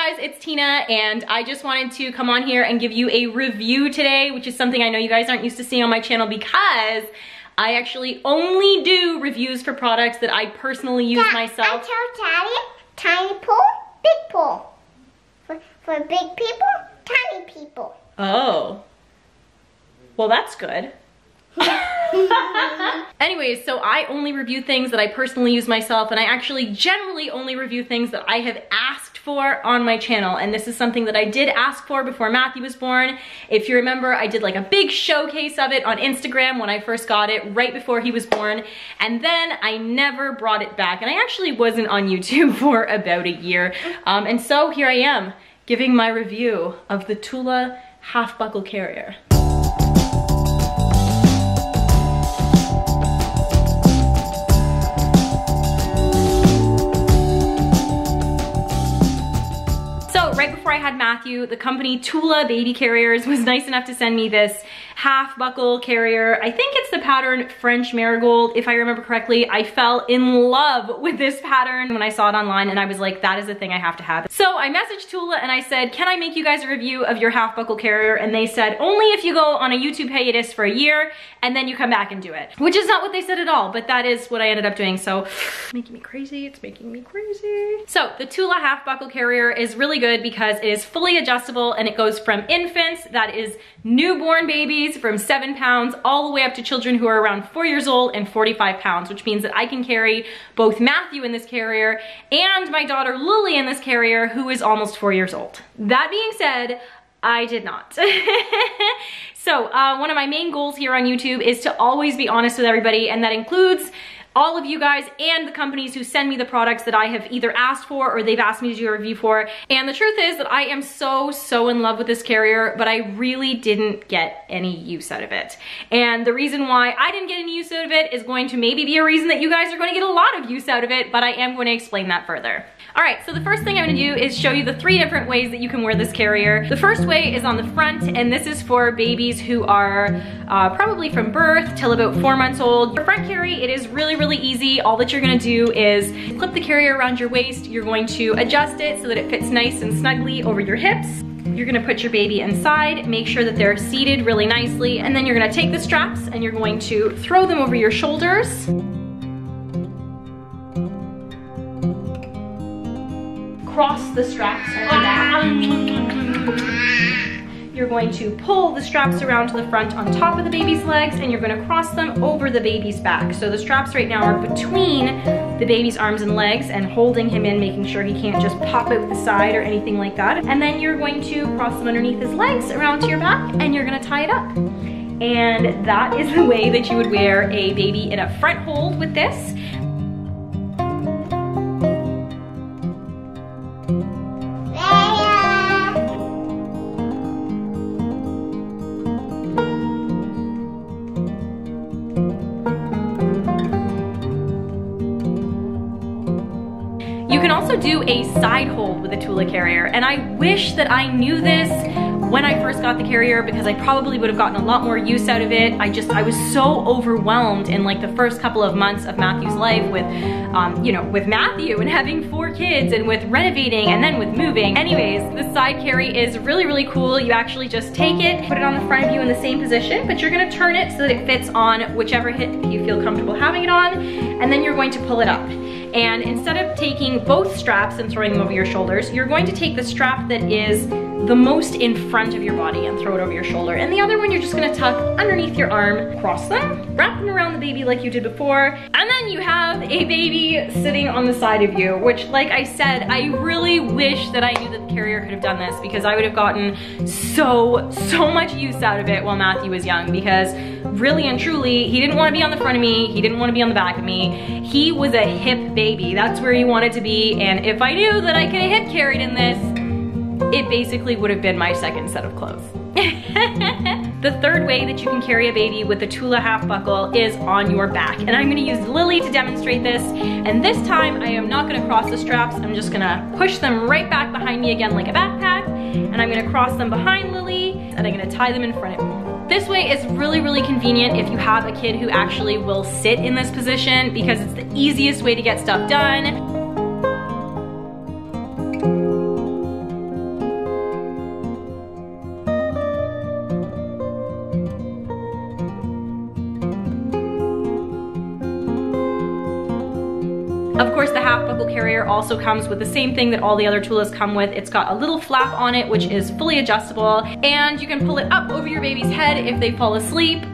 guys, it's Tina and I just wanted to come on here and give you a review today, which is something I know you guys aren't used to seeing on my channel because I actually only do reviews for products that I personally use Dad, myself. I tell Daddy, tiny pool, big pool. For, for big people, tiny people. Oh. Well, that's good. Anyways, so I only review things that I personally use myself and I actually generally only review things that I have for on my channel and this is something that I did ask for before Matthew was born. If you remember, I did like a big showcase of it on Instagram when I first got it, right before he was born, and then I never brought it back and I actually wasn't on YouTube for about a year. Um, and so here I am, giving my review of the Tula half buckle carrier. Matthew, the company Tula Baby Carriers was nice enough to send me this half buckle carrier. I think it's the pattern French Marigold, if I remember correctly. I fell in love with this pattern when I saw it online and I was like, that is the thing I have to have. So I messaged Tula and I said, can I make you guys a review of your half buckle carrier? And they said, only if you go on a YouTube hiatus for a year and then you come back and do it. Which is not what they said at all, but that is what I ended up doing. So making me crazy, it's making me crazy. So the Tula half buckle carrier is really good because it is fully adjustable and it goes from infants, that is newborn babies from seven pounds all the way up to children who are around four years old and 45 pounds, which means that I can carry both Matthew in this carrier and my daughter Lily in this carrier who is almost four years old. That being said, I did not. so uh, one of my main goals here on YouTube is to always be honest with everybody and that includes all of you guys and the companies who send me the products that I have either asked for or they've asked me to do a review for. And the truth is that I am so, so in love with this carrier, but I really didn't get any use out of it. And the reason why I didn't get any use out of it is going to maybe be a reason that you guys are going to get a lot of use out of it, but I am going to explain that further. All right, so the first thing I'm gonna do is show you the three different ways that you can wear this carrier. The first way is on the front, and this is for babies who are uh, probably from birth till about four months old. For front carry, it is really, really easy. All that you're gonna do is clip the carrier around your waist. You're going to adjust it so that it fits nice and snugly over your hips. You're gonna put your baby inside, make sure that they're seated really nicely, and then you're gonna take the straps and you're going to throw them over your shoulders. Cross the straps on the back. You're going to pull the straps around to the front on top of the baby's legs and you're gonna cross them over the baby's back. So the straps right now are between the baby's arms and legs and holding him in, making sure he can't just pop out the side or anything like that. And then you're going to cross them underneath his legs around to your back and you're gonna tie it up. And that is the way that you would wear a baby in a front hold with this. Do a side hold with a Tula carrier, and I wish that I knew this when I first got the carrier because I probably would have gotten a lot more use out of it. I just, I was so overwhelmed in like the first couple of months of Matthew's life with, um, you know, with Matthew and having four kids and with renovating and then with moving. Anyways, the side carry is really, really cool. You actually just take it, put it on the front of you in the same position, but you're gonna turn it so that it fits on whichever hip you feel comfortable having it on, and then you're going to pull it up. And instead of taking both straps and throwing them over your shoulders, you're going to take the strap that is the most in front of your body and throw it over your shoulder. And the other one you're just gonna tuck underneath your arm, cross them, wrap them around the baby like you did before, and then you have a baby sitting on the side of you, which like I said, I really wish that I knew that the carrier could have done this because I would have gotten so, so much use out of it while Matthew was young because really and truly, he didn't wanna be on the front of me, he didn't wanna be on the back of me. He was a hip baby, that's where he wanted to be, and if I knew that I could have hip carried in this, it basically would have been my second set of clothes. the third way that you can carry a baby with a Tula half buckle is on your back. And I'm gonna use Lily to demonstrate this. And this time I am not gonna cross the straps. I'm just gonna push them right back behind me again like a backpack. And I'm gonna cross them behind Lily and I'm gonna tie them in front of me. This way is really, really convenient if you have a kid who actually will sit in this position because it's the easiest way to get stuff done. Also comes with the same thing that all the other Tulas come with. It's got a little flap on it, which is fully adjustable, and you can pull it up over your baby's head if they fall asleep.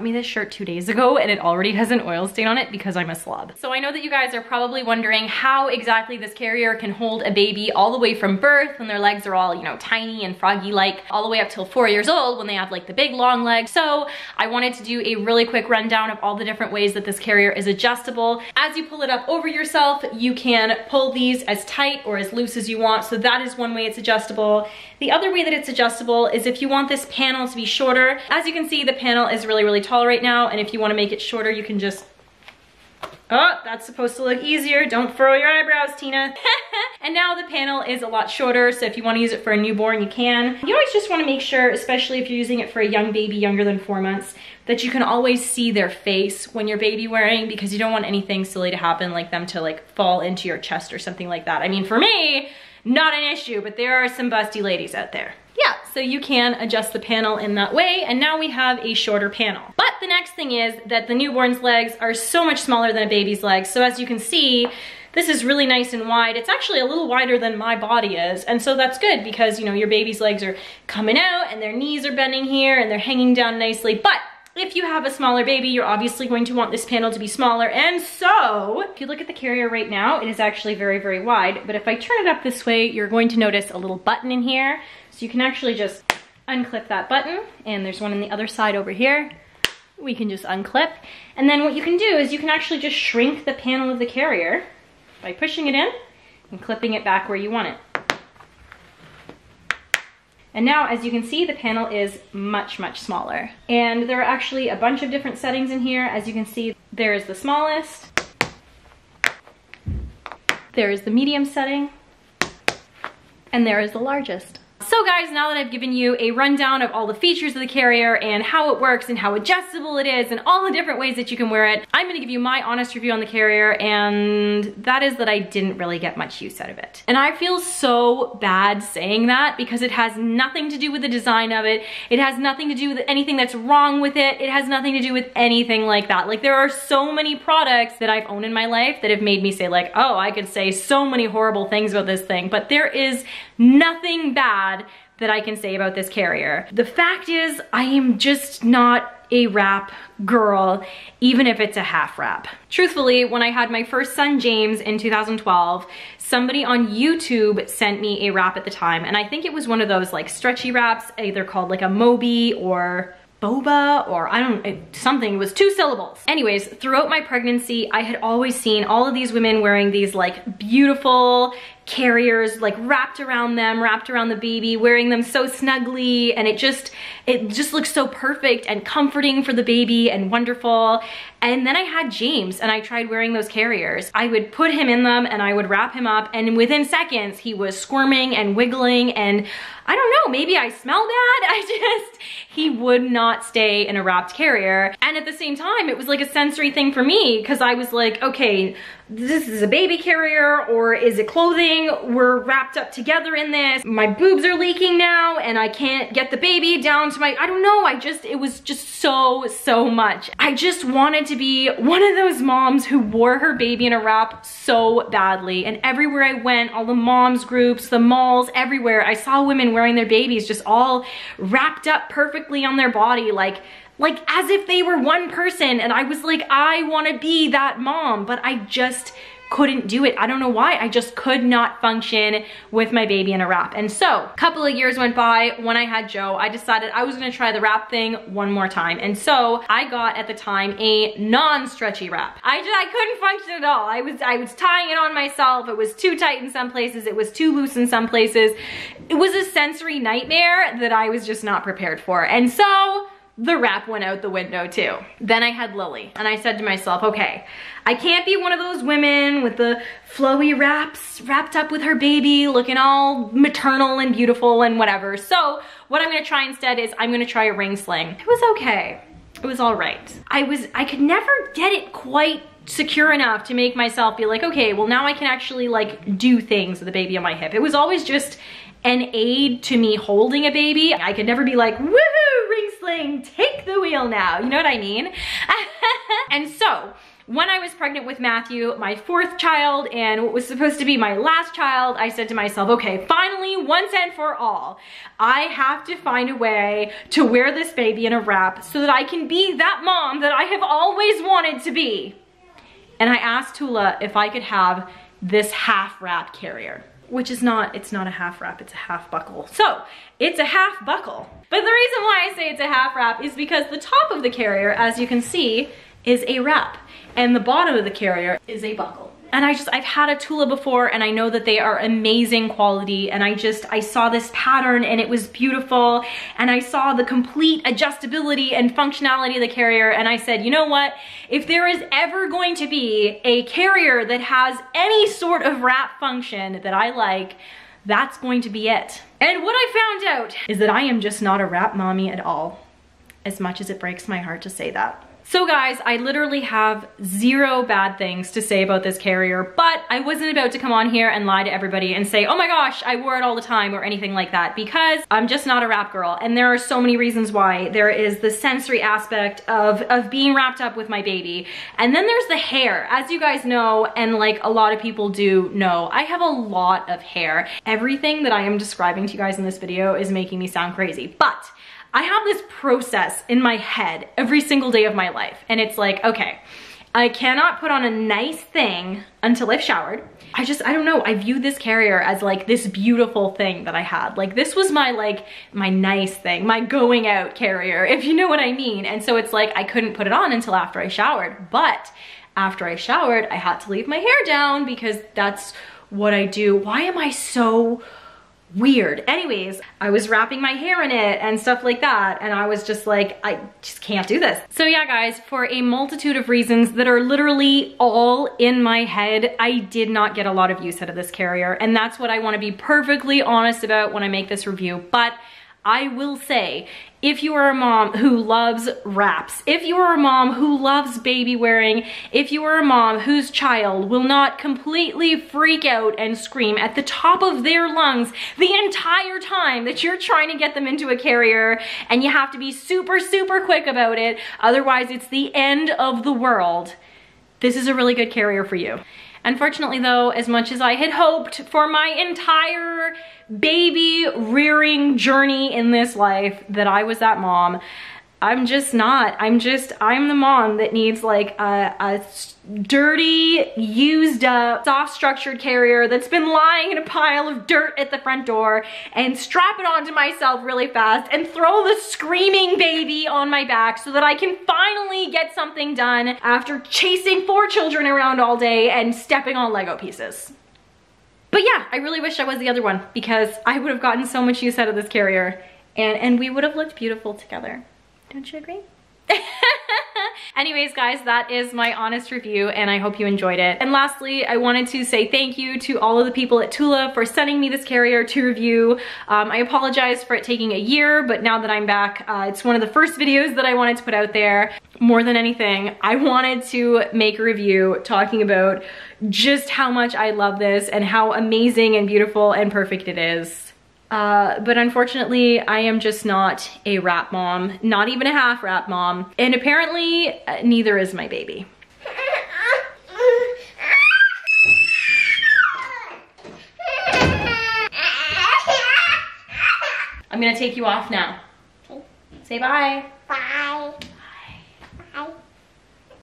Got me this shirt two days ago and it already has an oil stain on it because I'm a slob. So I know that you guys are probably wondering how exactly this carrier can hold a baby all the way from birth when their legs are all, you know, tiny and froggy-like, all the way up till four years old when they have like the big long legs. So I wanted to do a really quick rundown of all the different ways that this carrier is adjustable. As you pull it up over yourself, you can pull these as tight or as loose as you want. So that is one way it's adjustable. The other way that it's adjustable is if you want this panel to be shorter. As you can see, the panel is really, really tall right now. And if you wanna make it shorter, you can just Oh, that's supposed to look easier. Don't furrow your eyebrows, Tina. and now the panel is a lot shorter, so if you wanna use it for a newborn, you can. You always just wanna make sure, especially if you're using it for a young baby younger than four months, that you can always see their face when you're baby wearing because you don't want anything silly to happen, like them to like fall into your chest or something like that. I mean, for me, not an issue, but there are some busty ladies out there. Yeah, so you can adjust the panel in that way, and now we have a shorter panel. But the next thing is that the newborn's legs are so much smaller than a baby's legs, so as you can see, this is really nice and wide. It's actually a little wider than my body is, and so that's good because, you know, your baby's legs are coming out and their knees are bending here and they're hanging down nicely, but if you have a smaller baby, you're obviously going to want this panel to be smaller. And so, if you look at the carrier right now, it is actually very, very wide. But if I turn it up this way, you're going to notice a little button in here. So you can actually just unclip that button. And there's one on the other side over here. We can just unclip. And then what you can do is you can actually just shrink the panel of the carrier by pushing it in and clipping it back where you want it. And now, as you can see, the panel is much, much smaller. And there are actually a bunch of different settings in here. As you can see, there is the smallest, there is the medium setting, and there is the largest. So guys, now that I've given you a rundown of all the features of the carrier and how it works and how adjustable it is and all the different ways that you can wear it, I'm gonna give you my honest review on the carrier and that is that I didn't really get much use out of it. And I feel so bad saying that because it has nothing to do with the design of it. It has nothing to do with anything that's wrong with it. It has nothing to do with anything like that. Like there are so many products that I've owned in my life that have made me say like, oh, I could say so many horrible things about this thing, but there is nothing bad that I can say about this carrier. The fact is, I am just not a wrap girl, even if it's a half wrap. Truthfully, when I had my first son, James, in 2012, somebody on YouTube sent me a wrap at the time, and I think it was one of those like stretchy wraps, either called like a Moby or boba or I don't, something, was two syllables. Anyways, throughout my pregnancy, I had always seen all of these women wearing these like beautiful carriers like wrapped around them, wrapped around the baby, wearing them so snugly and it just, it just looks so perfect and comforting for the baby and wonderful. And then I had James and I tried wearing those carriers. I would put him in them and I would wrap him up and within seconds he was squirming and wiggling and I don't know, maybe I smell bad. I just, he would not stay in a wrapped carrier. And at the same time, it was like a sensory thing for me because I was like, okay, this is a baby carrier or is it clothing? We're wrapped up together in this. My boobs are leaking now and I can't get the baby down to my, I don't know. I just, it was just so, so much. I just wanted to be one of those moms who wore her baby in a wrap so badly. And everywhere I went, all the moms groups, the malls, everywhere, I saw women wearing their babies just all wrapped up perfectly on their body. Like like as if they were one person and I was like, I wanna be that mom, but I just couldn't do it. I don't know why. I just could not function with my baby in a wrap. And so a couple of years went by when I had Joe, I decided I was gonna try the wrap thing one more time. And so I got at the time a non-stretchy wrap. I just, I couldn't function at all. I was, I was tying it on myself. It was too tight in some places. It was too loose in some places. It was a sensory nightmare that I was just not prepared for. And so the wrap went out the window too. Then I had Lily and I said to myself, okay, I can't be one of those women with the flowy wraps wrapped up with her baby looking all maternal and beautiful and whatever. So what I'm gonna try instead is I'm gonna try a ring sling. It was okay. It was all right. I was, I could never get it quite secure enough to make myself be like, okay, well now I can actually like do things with the baby on my hip. It was always just an aid to me holding a baby. I could never be like, woohoo, take the wheel now. You know what I mean? and so, when I was pregnant with Matthew, my fourth child, and what was supposed to be my last child, I said to myself, okay, finally, once and for all, I have to find a way to wear this baby in a wrap so that I can be that mom that I have always wanted to be. And I asked Tula if I could have this half wrap carrier which is not, it's not a half wrap, it's a half buckle. So, it's a half buckle. But the reason why I say it's a half wrap is because the top of the carrier, as you can see, is a wrap and the bottom of the carrier is a buckle. And I just, I've had a Tula before and I know that they are amazing quality and I just, I saw this pattern and it was beautiful and I saw the complete adjustability and functionality of the carrier and I said, you know what, if there is ever going to be a carrier that has any sort of wrap function that I like, that's going to be it. And what I found out is that I am just not a wrap mommy at all, as much as it breaks my heart to say that. So guys, I literally have zero bad things to say about this carrier, but I wasn't about to come on here and lie to everybody and say, oh my gosh, I wore it all the time or anything like that because I'm just not a wrap girl. And there are so many reasons why. There is the sensory aspect of, of being wrapped up with my baby. And then there's the hair. As you guys know, and like a lot of people do know, I have a lot of hair. Everything that I am describing to you guys in this video is making me sound crazy, but I have this process in my head every single day of my life. And it's like, okay, I cannot put on a nice thing until I've showered. I just, I don't know, I view this carrier as like this beautiful thing that I had. Like this was my like, my nice thing, my going out carrier, if you know what I mean. And so it's like, I couldn't put it on until after I showered. But after I showered, I had to leave my hair down because that's what I do. Why am I so weird. Anyways, I was wrapping my hair in it and stuff like that. And I was just like, I just can't do this. So yeah, guys, for a multitude of reasons that are literally all in my head, I did not get a lot of use out of this carrier. And that's what I wanna be perfectly honest about when I make this review. But I will say, if you are a mom who loves wraps, if you are a mom who loves baby wearing, if you are a mom whose child will not completely freak out and scream at the top of their lungs the entire time that you're trying to get them into a carrier and you have to be super, super quick about it, otherwise it's the end of the world, this is a really good carrier for you. Unfortunately though, as much as I had hoped for my entire baby rearing journey in this life that I was that mom, I'm just not. I'm just, I'm the mom that needs like a, a dirty, used up, soft structured carrier that's been lying in a pile of dirt at the front door and strap it onto myself really fast and throw the screaming baby on my back so that I can finally get something done after chasing four children around all day and stepping on Lego pieces. But yeah, I really wish I was the other one because I would have gotten so much use out of this carrier and, and we would have looked beautiful together. Don't you agree? Anyways, guys, that is my honest review and I hope you enjoyed it. And lastly, I wanted to say thank you to all of the people at Tula for sending me this carrier to review. Um, I apologize for it taking a year, but now that I'm back, uh, it's one of the first videos that I wanted to put out there. More than anything, I wanted to make a review talking about just how much I love this and how amazing and beautiful and perfect it is. Uh, but unfortunately, I am just not a wrap mom, not even a half wrap mom. And apparently, uh, neither is my baby. I'm gonna take you off now. Okay. Say bye. Bye.